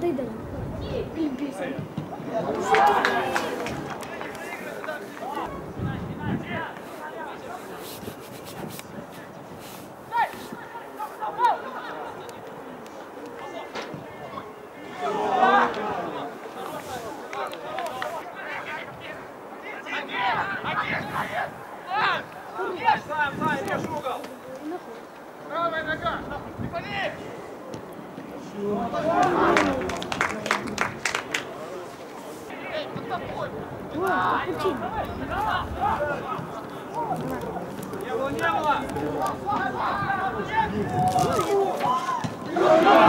Дай дай. Блін, бійся. О, Не было, не было!